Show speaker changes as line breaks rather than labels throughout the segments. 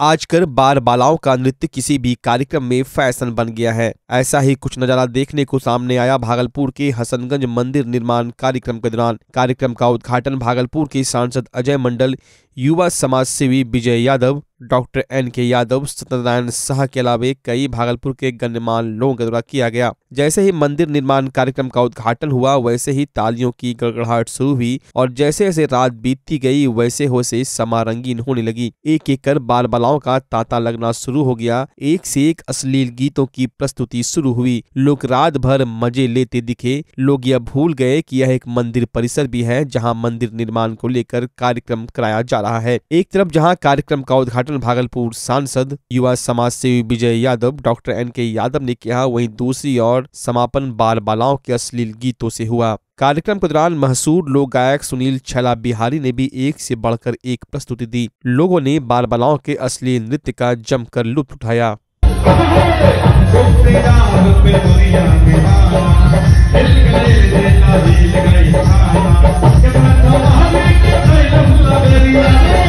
आजकल बार बालाओं का नृत्य किसी भी कार्यक्रम में फ़ैशन बन गया है। ऐसा ही कुछ नज़ारा देखने को सामने आया भागलपुर के हसनगंज मंदिर निर्माण कार्यक्रम के दौरान। कार्यक्रम का उद्घाटन भागलपुर के सांसद अजय मंडल युवा समाज सेवी विजय यादव, डॉक्टर एन के यादव, सत्यनारायण शाह के अलावे कई भागलपुर के गण्यमान लोगों के द्वारा किया गया। जैसे ही मंदिर निर्माण कार्यक्रम का उद्घाटन हुआ, वैसे ही तालियों की गड़गड़ाहट शुरू हुई और जैसे जैसे रात बीतती गई, वैसे वैसे समा रंगीन होने लगी। एक एक कर बाल बालाओं का तांता लगना शुरू हो गया। एक से एक अश्लील गीतों की प्रस्तुति शुरू हुई। लोग रात भर मज़े लेते दिखे। लोग यह भूल गए की यह एक मंदिर परिसर भी है, जहाँ मंदिर निर्माण को लेकर कार्यक्रम कराया जा रहा है। एक तरफ़ जहाँ कार्यक्रम का उद्घाटन भागलपुर सांसद, युवा समाज सेवी विजय यादव, डॉक्टर एन के यादव ने किया, वहीं दूसरी ओर समापन बाल बालाओं के अश्लील गीतों से हुआ। कार्यक्रम के दौरान मशहूर लोक गायक सुनील छैला बिहारी ने भी एक से बढ़कर एक प्रस्तुति दी। लोगों ने बाल बालाओं के अश्लील नृत्य का जमकर लुत्फ उठाया।
मोहन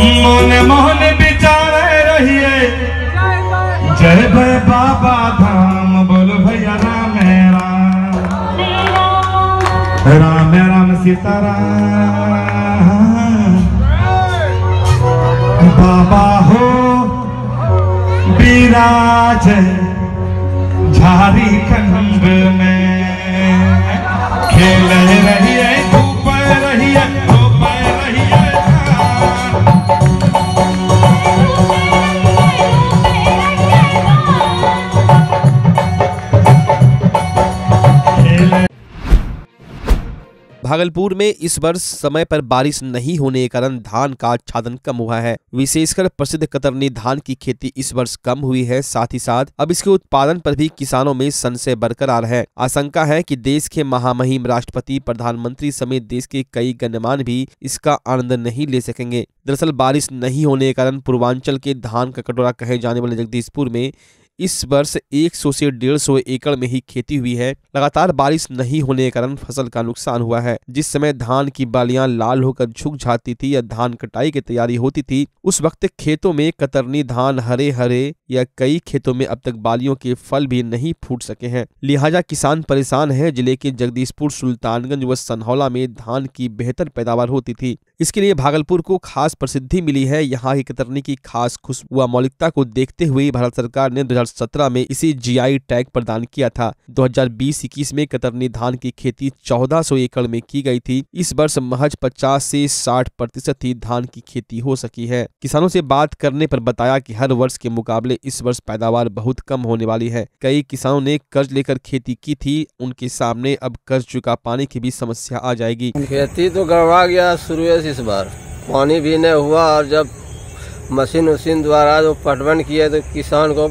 मोहन मोहन विचार रहिए। जय भय बाबा धाम, बोल भैया राम राम। राम राम सीताराम। बाबा हो, विराज
भागलपुर में इस वर्ष समय पर बारिश नहीं होने के कारण धान का आच्छादन कम हुआ है। विशेषकर प्रसिद्ध कतरनी धान की खेती इस वर्ष कम हुई है, साथ ही साथ अब इसके उत्पादन पर भी किसानों में संशय बरकरार है। आशंका है कि देश के महामहिम राष्ट्रपति, प्रधानमंत्री समेत देश के कई गण्यमान भी इसका आनंद नहीं ले सकेंगे। दरअसल बारिश नहीं होने के कारण पूर्वांचल के धान का कटोरा कहे जाने वाले जगदीशपुर में इस वर्ष 100 से 150 एकड़ में ही खेती हुई है। लगातार बारिश नहीं होने के कारण फ़सल का नुकसान हुआ है। जिस समय धान की बालियाँ लाल होकर झुक जाती थी या धान कटाई की तैयारी होती थी, उस वक्त खेतों में कतरनी धान हरे हरे या कई खेतों में अब तक बालियों के फल भी नहीं फूट सके हैं। लिहाजा किसान परेशान है। ज़िले के जगदीशपुर, सुल्तानगंज व सनहौला में धान की बेहतर पैदावार होती थी। इसके लिए भागलपुर को खास प्रसिद्धि मिली है। यहाँ की कतरनी की खास खुशबू व मौलिकता को देखते हुए भारत सरकार ने 2017 में इसे जीआई टैग प्रदान किया था। 2020-21 में कतरनी धान की खेती 1400 एकड़ में की गई थी। इस वर्ष महज 50 से 60 प्रतिशत ही धान की खेती हो सकी है। किसानों से बात करने पर बताया कि हर वर्ष के मुकाबले इस वर्ष पैदावार बहुत कम होने वाली है। कई किसानों ने कर्ज लेकर खेती की थी। उनके सामने अब कर्ज चुका पाने की भी समस्या आ जाएगी।
खेती तो गड़बड़ा गया, शुरू इस बार। पानी भी नहीं हुआ और जब मशीन उशीन द्वारा जो पटवन किया तो किसान को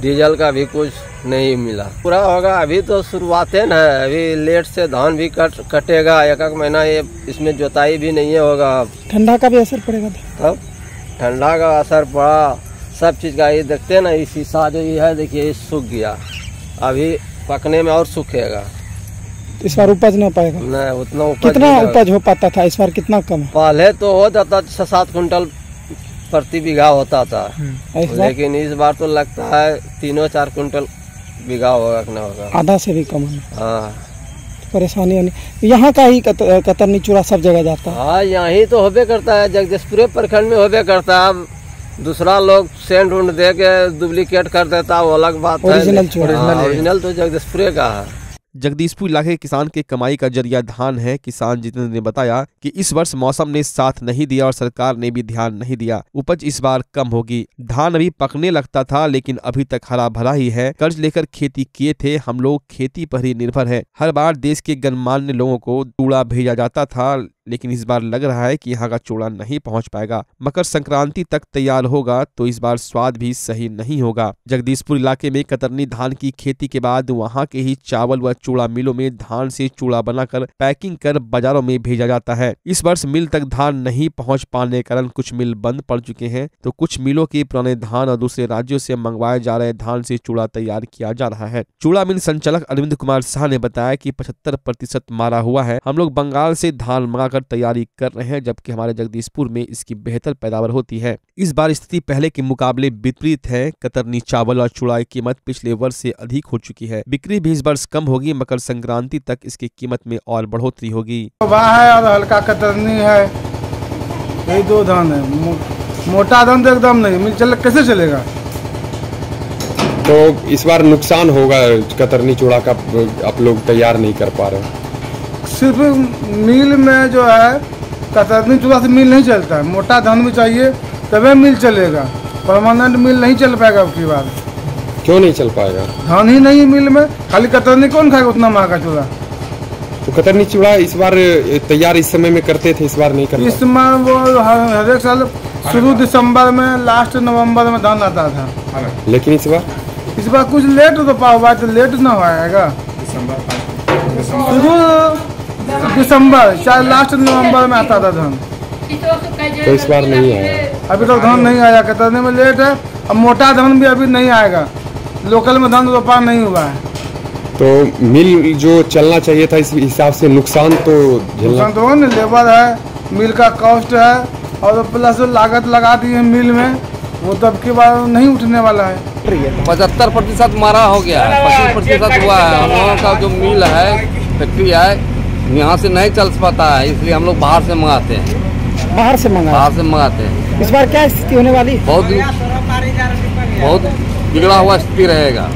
डीजल का भी कुछ नहीं मिला। पूरा होगा अभी तो शुरुआत है ना अभी लेट से धान भी कट कटेगा एक एक महीना ये इसमें जोताई भी नहीं होगा।
ठंडा का भी असर पड़ेगा
तब ठंडा का असर पड़ा सब चीज़ का ये देखते हैं ना ये शीशा जो ये है देखिए सूख गया। अभी पकने में और सूखेगा।
इस बार उपज ना पाएगा?
नहीं उतना उपज
कितना उपज हो पाता था? इस बार कितना कम
पहले तो हो जाता छह सात कुंटल प्रति बीघा होता था।
इस
लेकिन इस बार तो लगता है तीनों चार कुंटल बीघा होगा कि नहीं होगा।
आधा से भी कम है।
हाँ।
परेशानी होनी यहाँ का ही कत, कतरनी चूड़ा सब जगह जाता है।
हाँ यहीं तो होबे करता है। जगदीशपुरे प्रखंड में होबे करता है। अब दूसरा लोग सेंड उंड दे के डुप्लीकेट कर देता है वो अलग बात है।
ओरिजिनल
हाँ, ओरिजिनल तो जगदीशपुरे का है।
जगदीशपुर इलाके किसान के कमाई का ज़रिया धान है। किसान जितेंद्र ने बताया कि इस वर्ष मौसम ने साथ नहीं दिया और सरकार ने भी ध्यान नहीं दिया। उपज इस बार कम होगी। धान अभी पकने लगता था, लेकिन अभी तक हरा भरा ही है। कर्ज लेकर खेती किए थे हम लोग, खेती पर ही निर्भर है। हर बार देश के गणमान्य लोगों को दूड़ा भेजा जाता था। लेकिन इस बार लग रहा है कि यहाँ का चूड़ा नहीं पहुँच पाएगा। मकर संक्रांति तक तैयार होगा तो इस बार स्वाद भी सही नहीं होगा। जगदीशपुर इलाके में कतरनी धान की खेती के बाद वहाँ के ही चावल व चूड़ा मिलों में धान से चूड़ा बनाकर पैकिंग कर बाजारों में भेजा जाता है। इस वर्ष मिल तक धान नहीं पहुँच पाने के कारण कुछ मिल बंद पड़ चुके हैं तो कुछ मिलों के पुराने धान और दूसरे राज्यों से मंगवाए जा रहे धान से चूड़ा तैयार किया जा रहा है। चूड़ा मिल संचालक अरविंद कुमार शाह ने बताया की पचहत्तर प्रतिशत मारा हुआ है। हम लोग बंगाल से धान मंगाकर तैयारी कर रहे हैं जबकि हमारे जगदीशपुर में इसकी बेहतर पैदावार होती है। इस बार स्थिति पहले के मुकाबले विपरीत है। कतरनी चावल और चूड़ा की कीमत पिछले वर्ष से अधिक हो चुकी है। बिक्री भी इस वर्ष कम होगी मकर संक्रांति तक इसकी कीमत में और बढ़ोतरी होगी।
है और हल्का कतरनी है। यही दो धान है। मो, मोटा धान तो एकदम नहीं। मिल चल कैसे चलेगा?
तो इस बार नुकसान होगा कतरनी चूड़ा का आप लोग तैयार नहीं कर पा रहे।
सिर्फ़ मिल में जो है कतरनी चूड़ा से मिल नहीं चलता है। मोटा धान भी चाहिए तभी मिल चलेगा। परमानेंट मिल नहीं चल पाएगा अब की बार
क्यों नहीं चल पाएगा?
धान ही नहीं मिल में खाली कतरनी कौन खाएगा उतना महँगा चूड़ा
तो कतरनी चूड़ा इस बार तैयार इस समय में करते थे इस बार नहीं करते?
इस समय वो हर हर एक साल शुरू दिसंबर में लास्ट नवंबर में धान आता था।
लेकिन इस बार?
इस बार कुछ लेट तो पा हुआ तो लेट ना होएगा शुरू दिसंबर शायद लास्ट नवंबर में आता था धान।
तो इस बार नहीं आया।
अभी तक धान नहीं आया कतरने में लेट है। अब मोटा धान भी अभी नहीं आएगा। लोकल में धान रोपा नहीं हुआ है।
तो मिल जो चलना चाहिए था इस हिसाब से नुकसान तो
नुकसान तो ना लेबर है मिल का कॉस्ट है और प्लस लागत लगा दी है मिल में वो तब के बाद नहीं उठने वाला है।
पचहत्तर प्रतिशत मारा हो गया है पच्चीस प्रतिशत हुआ है। लोगों का जो मिल है फैक्ट्री है यहाँ से नहीं चल पाता है इसलिए हम लोग बाहर से मंगाते हैं।
बाहर से मंगा
बाहर से मंगाते हैं।
इस बार क्या स्थिति होने वाली?
बहुत बहुत बिगड़ा हुआ स्थिति रहेगा।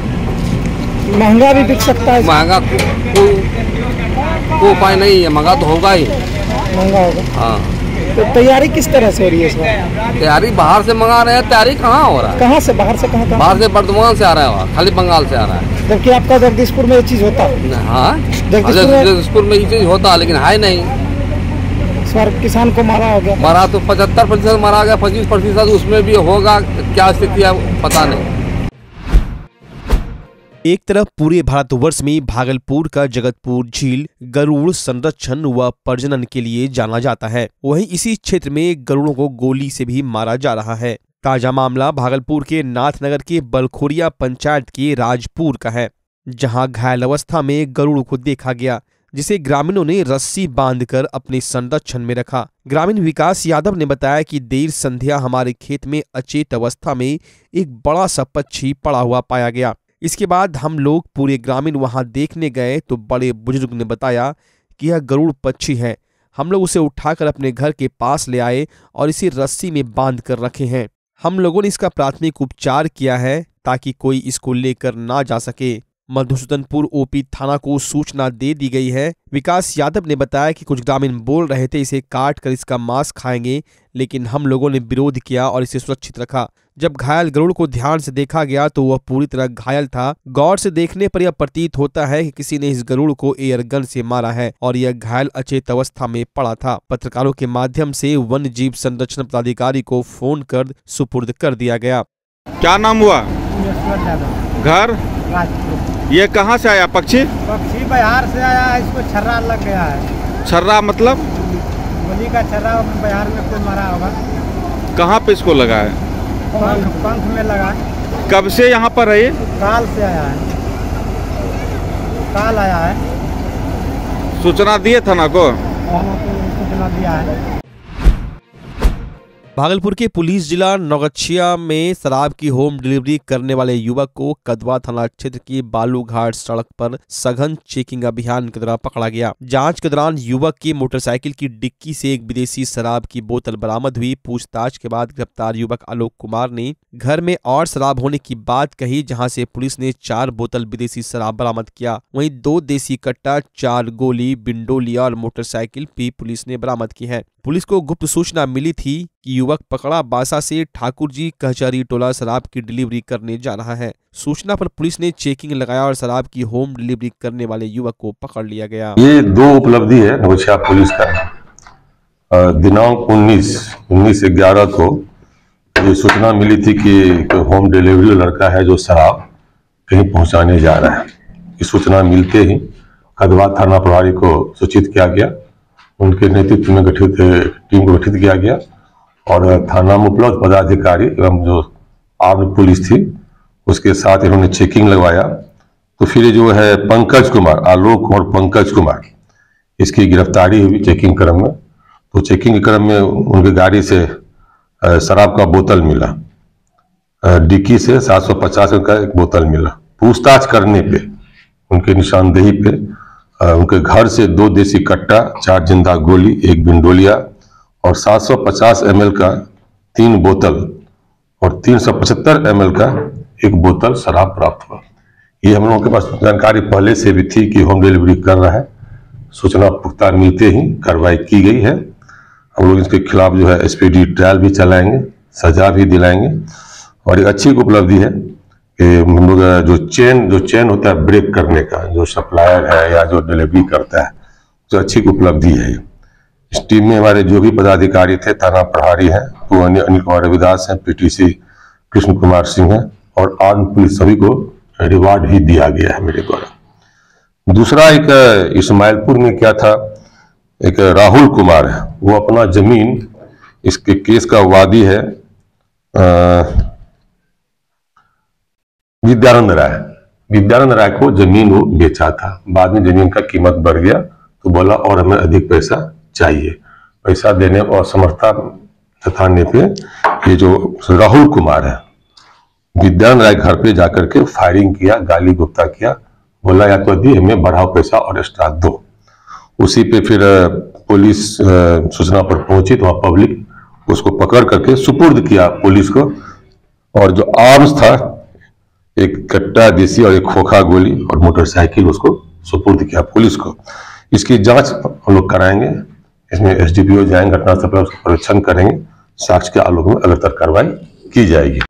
महँगा भी बिक सकता है
महँगा कोई कोई उपाय नहीं है महँगा तो होगा ही।
महँगा होगा।
हाँ।
तो तैयारी किस तरह से हो रही है इस बार?
तैयारी बाहर से मंगा रहे हैं तैयारी कहाँ हो रहा है?
कहाँ से? बाहर से कहाँ कहाँ
बाहर से बर्धमान से आ रहा है खाली बंगाल से आ रहा है।
जबकि आपका जगदीशपुर में ये चीज़ होता।
हाँ?
जगदीशपुर में-
ये चीज़ होता लेकिन है नहीं।
इस बार किसान को मारा हो गया।
मारा तो पचहत्तर प्रतिशत मारा गया पच्चीस प्रतिशत उसमें भी होगा क्या स्थिति है पता नहीं।
एक तरफ़ पूरे भारतवर्ष में भागलपुर का जगतपुर झील गरुड़ संरक्षण व प्रजनन के लिए जाना जाता है। वहीं इसी क्षेत्र में गरुड़ों को गोली से भी मारा जा रहा है। ताज़ा मामला भागलपुर के नाथनगर के बलखोरिया पंचायत के राजपुर का है, जहाँ घायल अवस्था में गरुड़ को देखा गया, जिसे ग्रामीणों ने रस्सी बांधकर अपने संरक्षण में रखा। ग्रामीण विकास यादव ने बताया कि देर संध्या हमारे खेत में अचेत अवस्था में एक बड़ा सा पक्षी पड़ा हुआ पाया गया। इसके बाद हम लोग पूरे ग्रामीण वहाँ देखने गए तो बड़े बुज़ुर्ग ने बताया कि यह गरुड़ पक्षी है। हम लोग उसे उठाकर अपने घर के पास ले आए और इसे रस्सी में बाँध कर रखे हैं। हम लोगों ने इसका प्राथमिक उपचार किया है ताकि कोई इसको लेकर ना जा सके। मधुसूदनपुर ओपी थाना को सूचना दे दी गई है। विकास यादव ने बताया कि कुछ ग्रामीण बोल रहे थे इसे काट कर इसका मांस खाएँगे, लेकिन हम लोगों ने विरोध किया और इसे सुरक्षित रखा। जब घायल गरुड़ को ध्यान से देखा गया तो वह पूरी तरह घायल था। गौर से देखने पर यह प्रतीत होता है कि किसी ने इस गरुड़ को एयर गन से मारा है और यह घायल अचेत अवस्था में पड़ा था। पत्रकारों के माध्यम से वन्य जीव संरक्षण पदाधिकारी को फ़ोन कर सुपुर्द कर दिया गया।
क्या नाम हुआ? घर? ये कहाँ से आया? पक्षी?
पक्षी बिहार से आया है इसको छर्रा लग गया है।
छर्रा मतलब?
गोली का छर्रा बिहार में कोई मारा होगा।
कहाँ पे इसको लगा है?
पंख पंख में लगा
कब से यहाँ पर रही
काल से आया है। काल आया है।
सूचना दिए थाना को?
सूचना दिया है।
भागलपुर के पुलिस जिला नौगछिया में शराब की होम डिलीवरी करने वाले युवक को कदवा थाना क्षेत्र की बालूघाट सड़क पर सघन चेकिंग अभियान के दौरान पकड़ा गया। जाँच के दौरान युवक की मोटरसाइकिल की डिक्की से एक विदेशी शराब की बोतल बरामद हुई। पूछताछ के बाद गिरफ़्तार युवक आलोक कुमार ने घर में और शराब होने की बात कही, जहाँ से पुलिस ने चार बोतल विदेशी शराब बरामद किया। वही दो देसी कट्टा, चार गोली, बिंडोलिया और मोटरसाइकिल भी पुलिस ने बरामद की है। पुलिस को गुप्त सूचना मिली थी युवक पकड़ा बासा से ठाकुर जी कचहरी टोला शराब की डिलीवरी करने जा रहा है। सूचना पर पुलिस ने चेकिंग लगाया और शराब की होम डिलीवरी करने वाले युवक को पकड़ लिया गया।
ये दो उपलब्धि है नवछिया पुलिस का। दिनांक 19 19 ग्यारह को ये सूचना मिली थी कि होम डिलीवरी लड़का है जो शराब कहीं पहुँचाने जा रहा है। ये सूचना मिलते ही कदवा थाना प्रभारी को सूचित किया गया। उनके नेतृत्व में गठित, टीम को गठित किया गया। और थाना में उपलब्ध पदाधिकारी एवं जो आर्म पुलिस थी, उसके साथ इन्होंने चेकिंग लगवाया। तो फिर जो है पंकज कुमार, आलोक और पंकज कुमार, इसकी गिरफ्तारी हुई चेकिंग क्रम में। तो चेकिंग क्रम में उनकी गाड़ी से शराब का बोतल मिला। डिक्की से 750 का एक बोतल मिला। पूछताछ करने पे, उनके निशानदेही पे उनके घर से दो देसी कट्टा, चार ज़िंदा गोली, एक बिंडोलिया और 750 ml का तीन बोतल और 375 ml का एक बोतल शराब प्राप्त हुआ। ये हम लोगों के पास जानकारी पहले से भी थी कि होम डिलीवरी कर रहा है। सूचना पुख्ता मिलते ही कार्रवाई की गई है। हम लोग इसके खिलाफ जो है एसपीडी ट्रायल भी चलाएँगे, सजा भी दिलाएँगे। और एक अच्छी उपलब्धि है कि हम लोग, जो चेन जो चेन होता है ब्रेक करने का, जो सप्लायर है या जो डिलीवरी करता है, जो अच्छी उपलब्धि है। इस टीम में हमारे जो भी पदाधिकारी थे थाना प्रभारी हैं अन्य अनिल कुमार रविदास हैं, पीटीसी कृष्ण कुमार सिंह हैं, और आर्म पुलिस सभी को रिवार्ड भी दिया गया है मेरे द्वारा। दूसरा एक इस्माइलपुर में क्या था, एक राहुल कुमार है, वो अपना ज़मीन, इसके केस का वादी है विद्यानंद राय। विद्यानंद राय को ज़मीन वो बेचा था, बाद में ज़मीन का कीमत बढ़ गया तो बोला और हमें अधिक पैसा चाहिए। पैसा देने और समर्था जताने पे ये जो राहुल कुमार है विद्यानंद राय घर पे जाकर के फायरिंग किया, गाली गुप्ता किया, बोला, या तो दी हमें बढ़ाओ पैसा और एक्स्ट्रा दो। उसी पे फिर पुलिस सूचना पर पहुँची तो पब्लिक उसको पकड़ करके सुपुर्द किया पुलिस को। और जो आर्म्स था, एक कट्टा देसी और एक खोखा गोली और मोटरसाइकिल उसको सुपुर्द किया पुलिस को। इसकी जाँच हम लोग कराएँगे। इसमें एस डी पी ओ जाएँगे घटनास्थल पर उसका परीक्षण करेंगे, साक्ष्य के आलोक में अग्रतर कार्रवाई की जाएगी।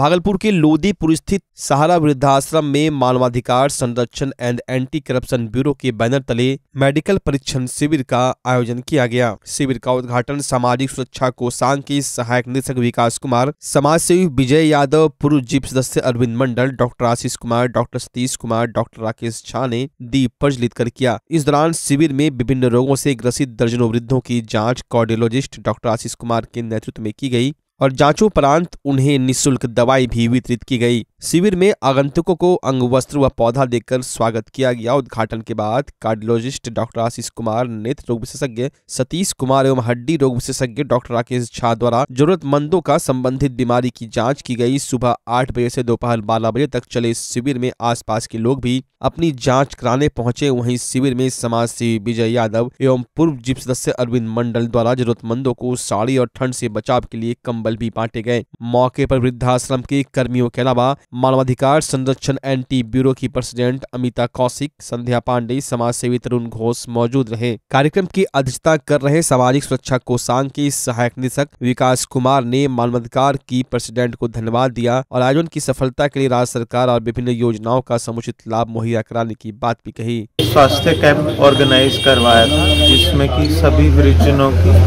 भागलपुर के लोदीपुर स्थित सहारा वृद्धाश्रम में मानवाधिकार संरक्षण एंड एंटी करप्शन ब्यूरो के बैनर तले मेडिकल परीक्षण शिविर का आयोजन किया गया। शिविर का उद्घाटन सामाजिक सुरक्षा कोषांग के सहायक निदेशक विकास कुमार समाज सेवी विजय यादव, पूर्व जीप सदस्य Arvind Mandal, doctor Ashish Kumar, doctor Satish Kumar, doctor Rakesh Jha ने दीप प्रज्वलित कर किया। इस दौरान शिविर में विभिन्न रोगों से ग्रसित दर्जनों वृद्धों की जाँच, कार्डियोलॉजिस्ट डॉक्टर आशीष कुमार के नेतृत्व में की गई। और जांचों उपरांत उन्हें निशुल्क दवाई भी वितरित की गई। शिविर में आगंतुकों को अंग, वस्त्र व पौधा देकर स्वागत किया गया। उद्घाटन के बाद कार्डियोलॉजिस्ट डॉक्टर आशीष कुमार, नेत्र रोग विशेषज्ञ सतीश कुमार एवं हड्डी रोग विशेषज्ञ डॉक्टर राकेश झा द्वारा जरूरतमंदों का संबंधित बीमारी की जाँच की गई। सुबह आठ बजे से दोपहर बारह बजे तक चले इस शिविर में आसपास के लोग भी अपनी जाँच कराने पहुँचे। वही शिविर में समाज सेवी विजय यादव एवं पूर्व जीप सदस्य अरविंद मंडल द्वारा जरूरतमंदों को साड़ी और ठंड से बचाव के लिए कम्बल भी बांटे गए। मौके पर वृद्धाश्रम के कर्मियों के अलावा मानवाधिकार संरक्षण एंटी ब्यूरो की प्रेसिडेंट अमिता कौशिक, संध्या पांडे समाज सेवी तरुण घोष मौजूद रहे। कार्यक्रम की अध्यक्षता कर रहे सामाजिक सुरक्षा कोषांग के सहायक निदेशक विकास कुमार ने मानवाधिकार की प्रेसिडेंट को धन्यवाद दिया और आयोजन की सफलता के लिए राज्य सरकार और विभिन्न योजनाओं का समुचित लाभ मुहैया कराने की बात भी कही।
स्वास्थ्य कैंप ऑर्गेनाइज करवाया था, जिसमें कि सभी वृद्धजनों की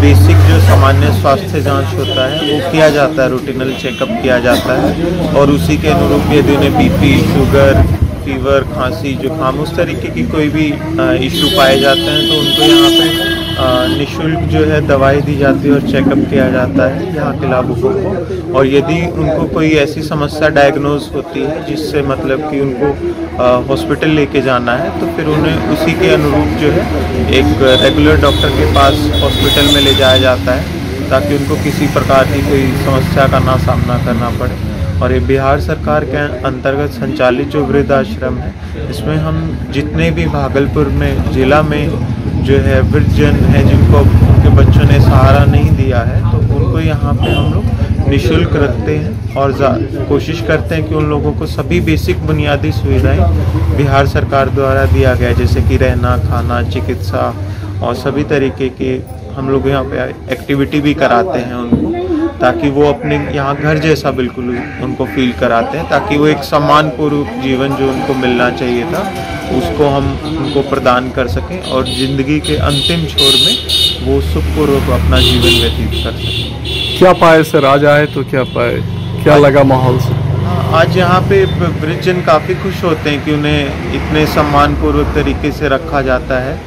बेसिक जो सामान्य स्वास्थ्य जाँच होता है, वो किया जाता है, रूटीनल चेकअप किया जाता है और उसी के अनुरूप यदि उन्हें बीपी शुगर फीवर खांसी, जुकाम, उस तरीके की कोई भी इशू पाए जाते हैं तो उनको यहाँ पे निशुल्क जो है दवाई दी जाती है और चेकअप किया जाता है यहाँ के लाभुकों को। और यदि उनको कोई ऐसी समस्या डायग्नोज होती है, जिससे मतलब कि उनको हॉस्पिटल लेके जाना है तो फिर उन्हें उसी के अनुरूप जो है एक रेगुलर डॉक्टर के पास हॉस्पिटल में ले जाया जाता है, ताकि उनको किसी प्रकार की कोई समस्या का ना सामना करना पड़े। और ये बिहार सरकार के अंतर्गत संचालित जो वृद्धाश्रम है, इसमें हम जितने भी भागलपुर में, जिला में जो है वृद्धजन हैं, जिनको उनके बच्चों ने सहारा नहीं दिया है तो उनको यहाँ पे हम लोग निशुल्क रखते हैं और कोशिश करते हैं कि उन लोगों को सभी बेसिक बुनियादी सुविधाएँ बिहार सरकार द्वारा दिया गया, जैसे कि रहना, खाना, चिकित्सा और सभी तरीके के हम लोग यहाँ पे एक्टिविटी भी कराते हैं उनको। ताकि वो अपने यहाँ घर जैसा बिल्कुल उनको फील कराते हैं ताकि वो एक सम्मान पूर्वक जीवन जो उनको मिलना चाहिए था उसको हम उनको प्रदान कर सकें और ज़िंदगी के अंतिम छोर में वो सुखपूर्वक अपना जीवन व्यतीत कर सकें।
क्या पाए सर? आज आए तो क्या पाए? क्या लगा माहौल से?
हाँ, आज यहाँ पे वृद्धजन काफ़ी खुश होते हैं कि उन्हें इतने सम्मानपूर्वक तरीके से रखा जाता है।